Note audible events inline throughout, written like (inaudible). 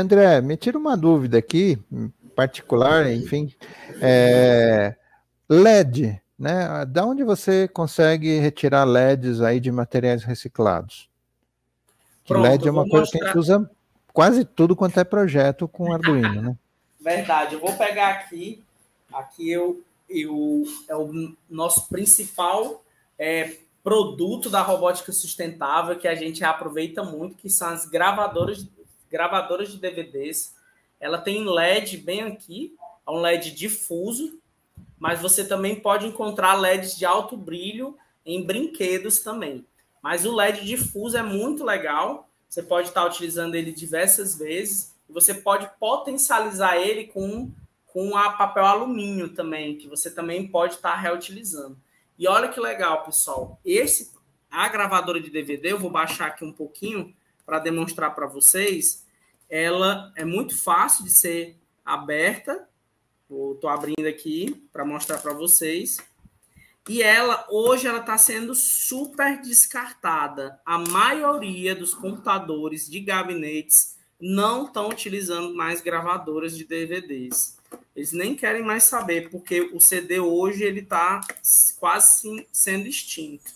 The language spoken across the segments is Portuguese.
André, me tira uma dúvida aqui, particular, enfim. É, LED, né? Da onde você consegue retirar LEDs aí de materiais reciclados? Pronto, LED é uma coisa mostrar... que a gente usa quase tudo quanto é projeto com Arduino, né? Verdade. Eu vou pegar aqui, aqui eu, eu é o nosso principal é, produto da robótica sustentável que a gente aproveita muito, que são as gravadoras, gravadoras de DVDs. Ela tem LED bem aqui, é um LED difuso, mas você também pode encontrar LEDs de alto brilho em brinquedos também. Mas o LED difuso é muito legal, você pode estar utilizando ele diversas vezes, e você pode potencializar ele com, com a papel alumínio também, que você também pode estar reutilizando. E olha que legal, pessoal. Esse a gravadora de DVD, eu vou baixar aqui um pouquinho para demonstrar para vocês. Ela é muito fácil de ser aberta Estou abrindo aqui para mostrar para vocês. E ela, hoje, ela está sendo super descartada. A maioria dos computadores de gabinetes não estão utilizando mais gravadoras de DVDs. Eles nem querem mais saber, porque o CD hoje ele está quase sendo extinto.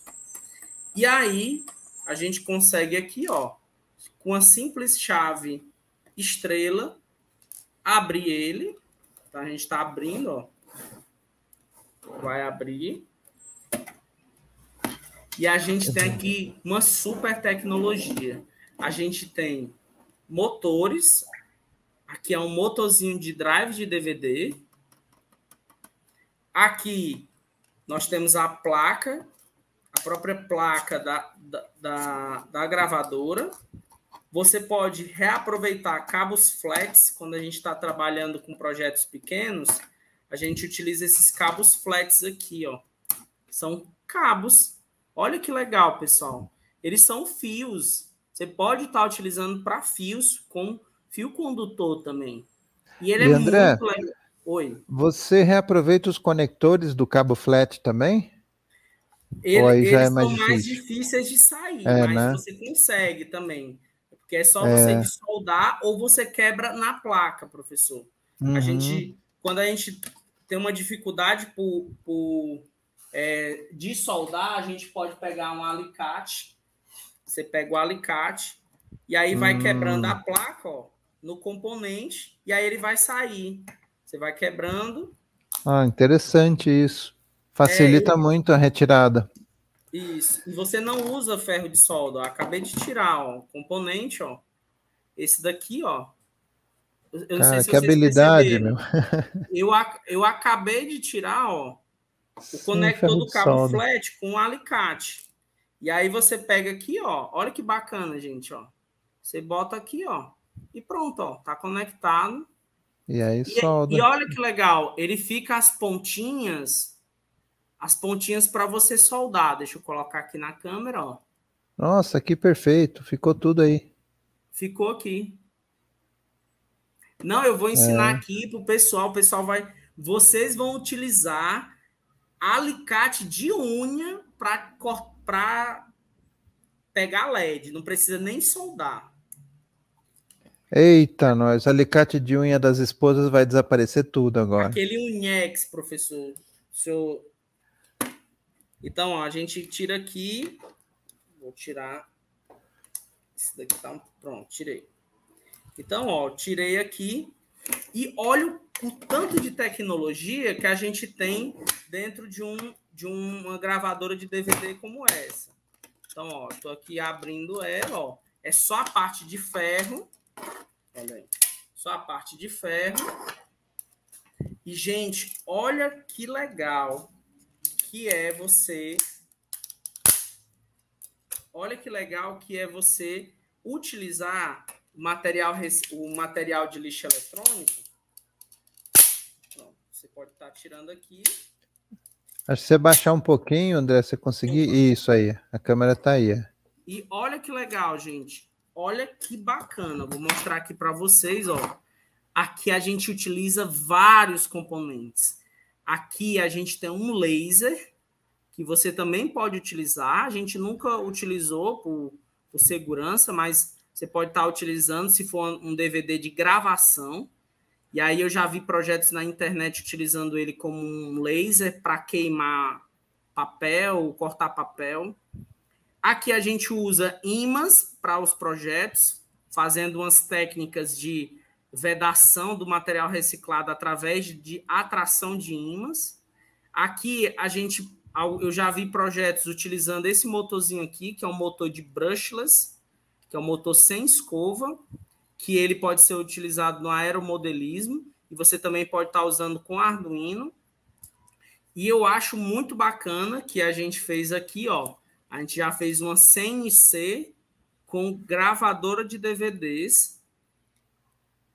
E aí, a gente consegue aqui, ó, com a simples chave estrela, abrir ele então a gente está abrindo, ó. Vai abrir. E a gente tem aqui uma super tecnologia. A gente tem motores. Aqui é um motorzinho de drive de DVD. Aqui nós temos a placa, a própria placa da, da, da, da gravadora. Você pode reaproveitar cabos flex quando a gente está trabalhando com projetos pequenos. A gente utiliza esses cabos flex aqui, ó. São cabos. Olha que legal, pessoal. Eles são fios. Você pode estar tá utilizando para fios com fio condutor também. E ele e é André, muito legal. Oi. Você reaproveita os conectores do cabo flat também? Ele, eles é mais são mais difíceis de sair, é, mas né? você consegue também que é só é. você soldar ou você quebra na placa, professor. Uhum. A gente, quando a gente tem uma dificuldade por, por é, de soldar, a gente pode pegar um alicate. Você pega o alicate e aí vai uhum. quebrando a placa, ó, no componente e aí ele vai sair. Você vai quebrando. Ah, interessante isso. Facilita é, muito a retirada. Isso. E você não usa ferro de solda. Ó. Acabei de tirar, ó, componente, ó. Esse daqui, ó. Eu não ah, sei se que habilidade, meu. (laughs) eu, eu acabei de tirar, ó, o conector do cabo flat com um alicate. E aí você pega aqui, ó. Olha que bacana, gente, ó. Você bota aqui, ó. E pronto, ó. Tá conectado. E aí solda. E, e olha que legal. Ele fica as pontinhas as pontinhas para você soldar. Deixa eu colocar aqui na câmera, ó. Nossa, que perfeito. Ficou tudo aí. Ficou aqui. Não, eu vou ensinar é. aqui pro pessoal. O pessoal vai. Vocês vão utilizar alicate de unha para pegar LED. Não precisa nem soldar. Eita, nós. Alicate de unha das esposas vai desaparecer tudo agora. Aquele unhex, professor. Seu então, ó, a gente tira aqui. Vou tirar. Esse daqui tá. Pronto, tirei. Então, ó, tirei aqui. E olha o tanto de tecnologia que a gente tem dentro de, um, de uma gravadora de DVD como essa. Então, ó, tô aqui abrindo ela, ó. É só a parte de ferro. Olha aí. Só a parte de ferro. E, gente, olha que legal que é você. Olha que legal que é você utilizar o material, o material de lixo eletrônico. Pronto, você pode estar tirando aqui. Acho que você baixar um pouquinho, André, você conseguir. Isso aí, a câmera está aí. E olha que legal, gente. Olha que bacana. Vou mostrar aqui para vocês, ó. Aqui a gente utiliza vários componentes. Aqui a gente tem um laser que você também pode utilizar. A gente nunca utilizou por, por segurança, mas você pode estar utilizando se for um DVD de gravação. E aí eu já vi projetos na internet utilizando ele como um laser para queimar papel, cortar papel. Aqui a gente usa imãs para os projetos, fazendo umas técnicas de vedação do material reciclado através de atração de ímãs. Aqui a gente eu já vi projetos utilizando esse motorzinho aqui, que é um motor de brushless, que é um motor sem escova, que ele pode ser utilizado no aeromodelismo e você também pode estar usando com Arduino. E eu acho muito bacana que a gente fez aqui, ó. A gente já fez uma CNC com gravadora de DVDs,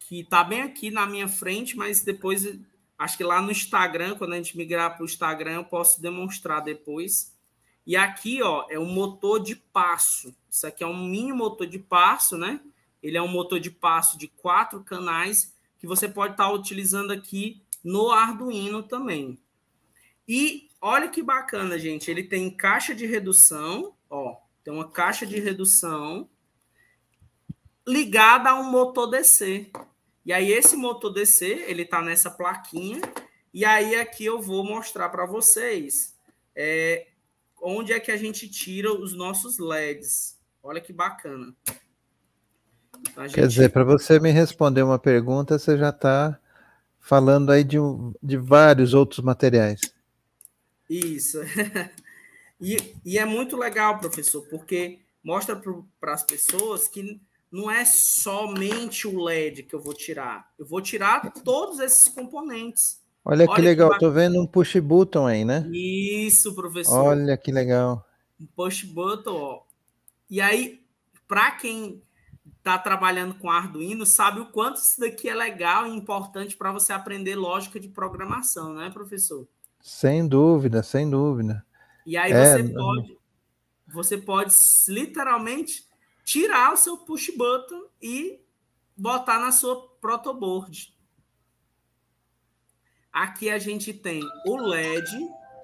que está bem aqui na minha frente, mas depois acho que lá no Instagram, quando a gente migrar para o Instagram, eu posso demonstrar depois. E aqui, ó, é um motor de passo. Isso aqui é um mini motor de passo, né? Ele é um motor de passo de quatro canais que você pode estar tá utilizando aqui no Arduino também. E olha que bacana, gente. Ele tem caixa de redução, ó. Tem uma caixa de redução ligada a um motor DC. E aí esse motor DC, ele tá nessa plaquinha. E aí aqui eu vou mostrar para vocês é, onde é que a gente tira os nossos LEDs. Olha que bacana. Então, gente... Quer dizer, para você me responder uma pergunta, você já está falando aí de, de vários outros materiais. Isso. (laughs) e, e é muito legal, professor, porque mostra para as pessoas que não é somente o LED que eu vou tirar. Eu vou tirar todos esses componentes. Olha, Olha que legal, que... tô vendo um push button aí, né? Isso, professor. Olha que legal. Um push button, ó. E aí, para quem está trabalhando com Arduino, sabe o quanto isso daqui é legal e importante para você aprender lógica de programação, né, professor? Sem dúvida, sem dúvida. E aí é, você pode, você pode literalmente tirar o seu push button e botar na sua protoboard. Aqui a gente tem o LED,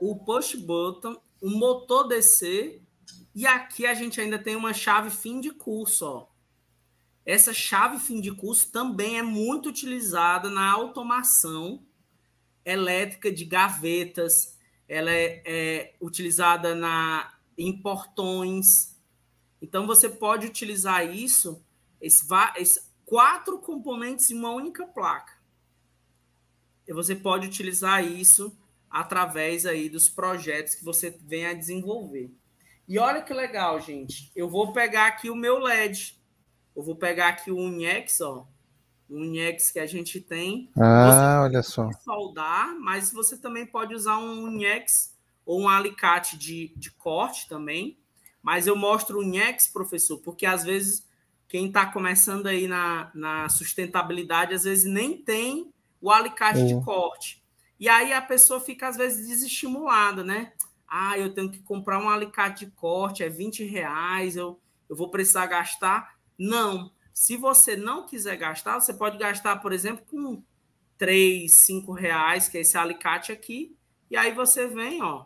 o push button, o motor DC e aqui a gente ainda tem uma chave fim de curso, ó. Essa chave fim de curso também é muito utilizada na automação elétrica de gavetas, ela é, é utilizada na, em portões. Então, você pode utilizar isso, esse, esse, quatro componentes em uma única placa. E você pode utilizar isso através aí dos projetos que você vem a desenvolver. E olha que legal, gente. Eu vou pegar aqui o meu LED. Eu vou pegar aqui o Uniex, ó o Uniex que a gente tem. Ah, olha só. Soldar, mas você também pode usar um Uniex ou um alicate de, de corte também. Mas eu mostro o Uniex, professor, porque às vezes quem está começando aí na, na sustentabilidade, às vezes nem tem o alicate é. de corte. E aí a pessoa fica, às vezes, desestimulada, né? Ah, eu tenho que comprar um alicate de corte, é 20 reais, eu, eu vou precisar gastar. Não, se você não quiser gastar, você pode gastar, por exemplo, com 3, 5 reais, que é esse alicate aqui, e aí você vem, ó,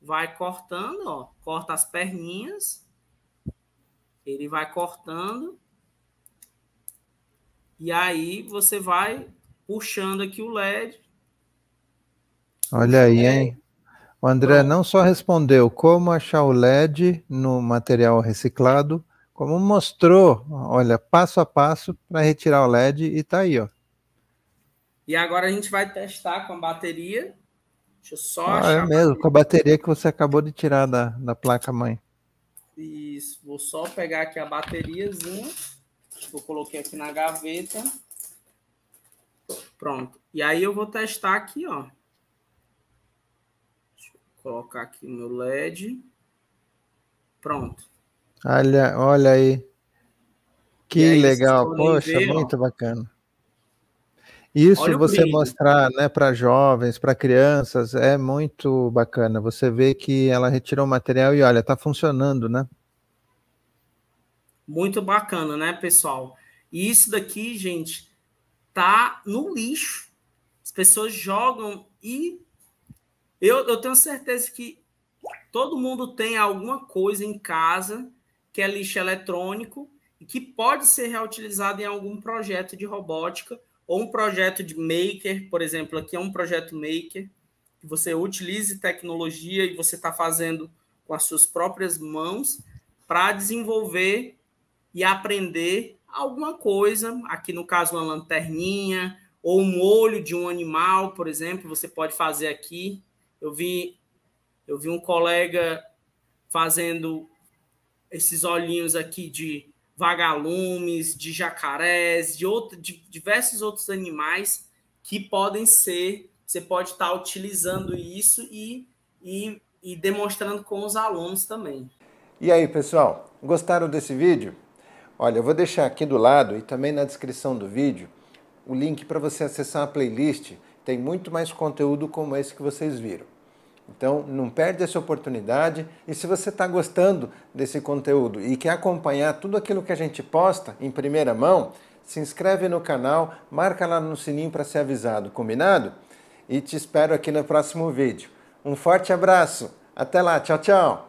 vai cortando, ó, corta as perninhas, ele vai cortando, e aí você vai puxando aqui o LED. Olha aí, hein? O André não só respondeu como achar o LED no material reciclado, como mostrou, olha, passo a passo para retirar o LED e tá aí, ó. E agora a gente vai testar com a bateria. Deixa eu só ah, É mesmo, com a bateria que você acabou de tirar da, da placa mãe. Isso, vou só pegar aqui a bateriazinha. Eu coloquei aqui na gaveta. Pronto. E aí eu vou testar aqui, ó. Deixa eu colocar aqui o meu LED. Pronto. Olha, olha aí. Que aí, legal, poxa, ver, muito ó. bacana. Isso você mostrar né, para jovens, para crianças, é muito bacana. Você vê que ela retirou o material e olha, está funcionando, né? Muito bacana, né, pessoal? E isso daqui, gente, tá no lixo. As pessoas jogam e eu, eu tenho certeza que todo mundo tem alguma coisa em casa que é lixo eletrônico, e que pode ser reutilizado em algum projeto de robótica ou um projeto de maker, por exemplo, aqui é um projeto maker, que você utilize tecnologia e você está fazendo com as suas próprias mãos para desenvolver e aprender alguma coisa, aqui no caso uma lanterninha ou um olho de um animal, por exemplo, você pode fazer aqui. Eu vi eu vi um colega fazendo esses olhinhos aqui de vagalumes, de jacarés, de, outro, de diversos outros animais que podem ser, você pode estar utilizando isso e, e, e demonstrando com os alunos também. E aí, pessoal, gostaram desse vídeo? Olha, eu vou deixar aqui do lado e também na descrição do vídeo o link para você acessar a playlist. Tem muito mais conteúdo como esse que vocês viram. Então, não perde essa oportunidade. E se você está gostando desse conteúdo e quer acompanhar tudo aquilo que a gente posta em primeira mão, se inscreve no canal, marca lá no sininho para ser avisado, combinado? E te espero aqui no próximo vídeo. Um forte abraço. Até lá. Tchau, tchau.